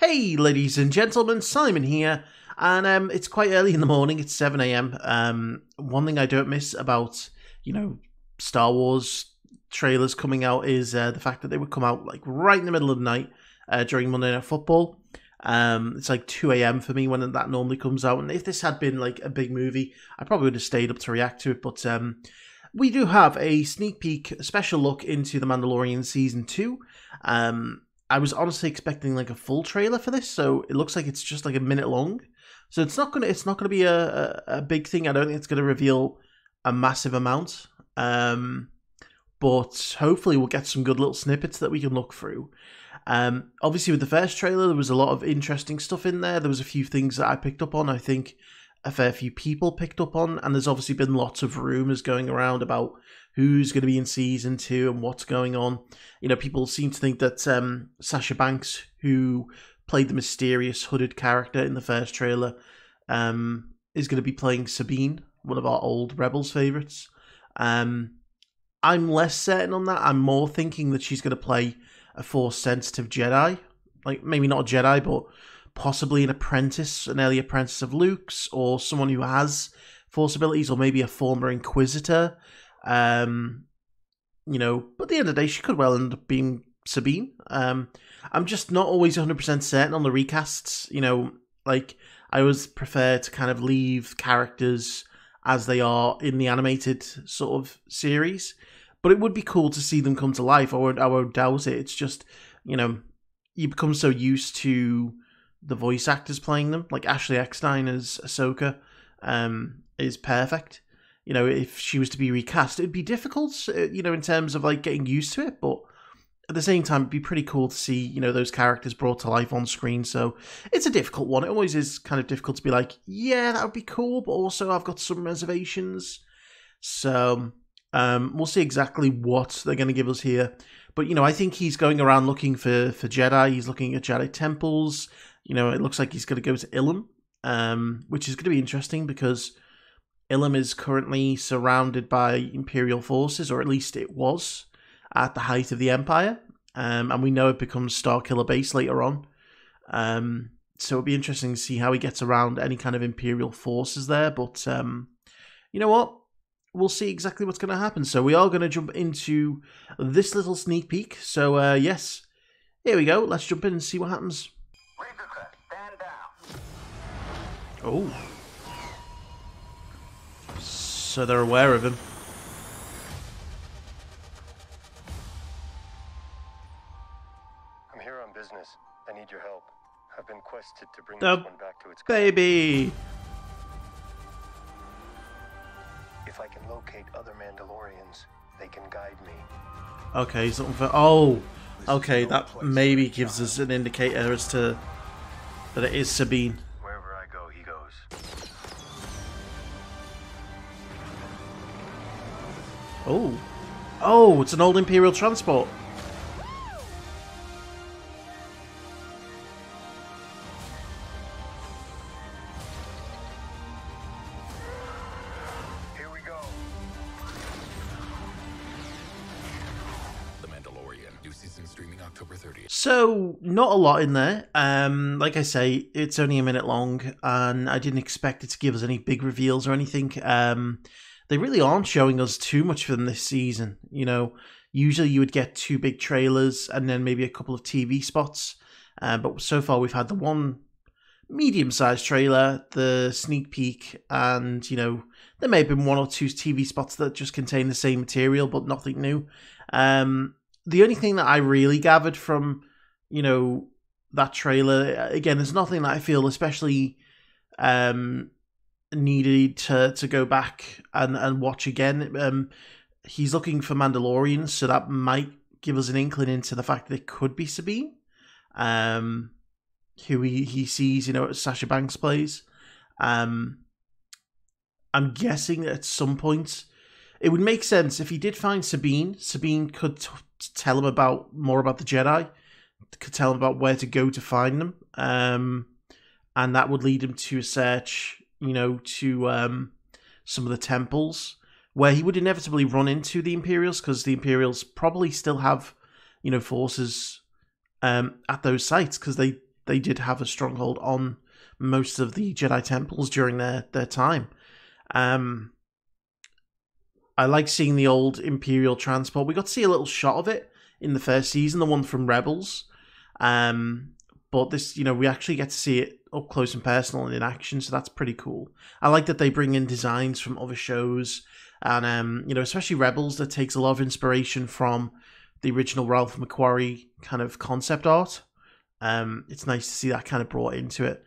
Hey, ladies and gentlemen, Simon here, and um, it's quite early in the morning. It's seven a.m. Um, one thing I don't miss about you know Star Wars trailers coming out is uh, the fact that they would come out like right in the middle of the night uh, during Monday Night Football. Um, it's like 2 a.m. for me when that normally comes out. And if this had been like a big movie, I probably would have stayed up to react to it. But um, we do have a sneak peek, a special look into The Mandalorian Season 2. Um, I was honestly expecting like a full trailer for this, so it looks like it's just like a minute long. So it's not gonna it's not gonna be a, a, a big thing. I don't think it's gonna reveal a massive amount. Um, but hopefully we'll get some good little snippets that we can look through. Um, obviously, with the first trailer, there was a lot of interesting stuff in there. There was a few things that I picked up on. I think a fair few people picked up on, and there's obviously been lots of rumors going around about who's going to be in season two and what's going on. You know, people seem to think that um, Sasha Banks, who played the mysterious hooded character in the first trailer, um, is going to be playing Sabine, one of our old Rebels favorites. Um, I'm less certain on that. I'm more thinking that she's going to play a force sensitive Jedi, like maybe not a Jedi, but possibly an apprentice, an early apprentice of Luke's, or someone who has force abilities, or maybe a former Inquisitor. Um, you know, but at the end of the day, she could well end up being Sabine. Um, I'm just not always 100% certain on the recasts. You know, like I always prefer to kind of leave characters as they are in the animated sort of series. But it would be cool to see them come to life. I won't, I won't doubt it. It's just, you know, you become so used to the voice actors playing them. Like Ashley Eckstein as Ahsoka um, is perfect. You know, if she was to be recast, it'd be difficult, uh, you know, in terms of like getting used to it. But at the same time, it'd be pretty cool to see, you know, those characters brought to life on screen. So it's a difficult one. It always is kind of difficult to be like, yeah, that would be cool, but also I've got some reservations. So um, we'll see exactly what they're going to give us here. But you know, I think he's going around looking for for Jedi. He's looking at Jedi temples. You know, it looks like he's going to go to Ilum, um, which is going to be interesting because Ilum is currently surrounded by Imperial forces, or at least it was at the height of the Empire. Um, and we know it becomes Starkiller Base later on. Um, so it'll be interesting to see how he gets around any kind of Imperial forces there. But um, you know what? we'll see exactly what's going to happen. So we are going to jump into this little sneak peek. So uh, yes, here we go. Let's jump in and see what happens. Oh. So they're aware of him. I'm here on business. I need your help. I've been quested to bring the this one back to its baby. If I can locate other Mandalorians, they can guide me. Okay, something for oh, okay. That maybe gives us an indicator as to that it is Sabine. Oh, oh, it's an old Imperial transport. Here we go. The Mandalorian. New season streaming October 30th. So, not a lot in there. Um, like I say, it's only a minute long, and I didn't expect it to give us any big reveals or anything. Um, they really aren't showing us too much from this season. You know, usually you would get two big trailers and then maybe a couple of TV spots. Uh, but so far, we've had the one medium-sized trailer, the sneak peek, and you know there may have been one or two TV spots that just contain the same material but nothing new. Um, the only thing that I really gathered from you know that trailer again, there's nothing that I feel especially um, needed to to go back and and watch again. Um, he's looking for Mandalorians, so that might give us an inkling into the fact that it could be Sabine. Um, who he, he sees, you know, Sasha Banks plays. Um, I'm guessing at some point it would make sense if he did find Sabine. Sabine could t- tell him about more about the Jedi, could tell him about where to go to find them, um, and that would lead him to a search, you know, to um, some of the temples where he would inevitably run into the Imperials because the Imperials probably still have, you know, forces um, at those sites because they they did have a stronghold on most of the Jedi temples during their their time. Um, I like seeing the old Imperial transport. We got to see a little shot of it in the first season, the one from Rebels. Um, but this, you know, we actually get to see it up close and personal and in action, so that's pretty cool. I like that they bring in designs from other shows, and um, you know, especially Rebels that takes a lot of inspiration from the original Ralph McQuarrie kind of concept art. Um, it's nice to see that kind of brought into it.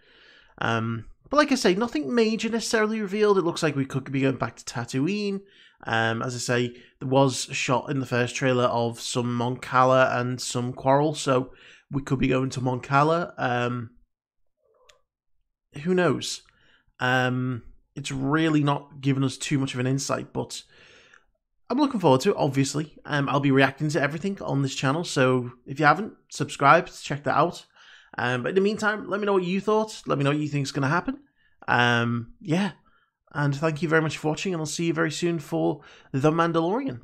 Um, but like I say, nothing major necessarily revealed. It looks like we could be going back to Tatooine. Um, as I say, there was a shot in the first trailer of some Mon Cala and some Quarren, so we could be going to Mon Cala. Um, who knows? Um, it's really not given us too much of an insight, but I'm looking forward to it, obviously. Um, I'll be reacting to everything on this channel, so if you haven't, subscribe, check that out. Um, but in the meantime, let me know what you thought. Let me know what you think is going to happen. Um, yeah. And thank you very much for watching, and I'll see you very soon for The Mandalorian.